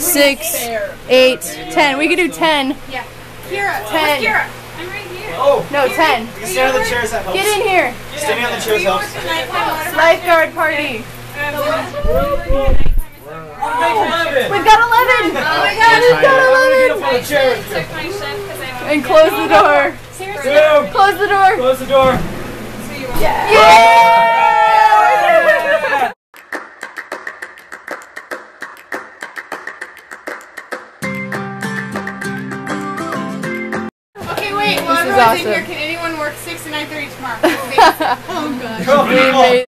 six, eight, ten. We can do ten. Yeah. Kira. Ten. Kira. I'm right here. Oh, No, ten. you can stand on the chairs. That helps. Get in here. Standing on the chairs helps. Lifeguard party. Eleven. We've got eleven. Oh my god. We've got eleven. On the chairs. Took my shift because I wanted And close the oh, door. Seriously. Two. Close the door. Close the door. So you want Yeah. This is awesome. here, can anyone work 6 to 9.30 tomorrow? oh god.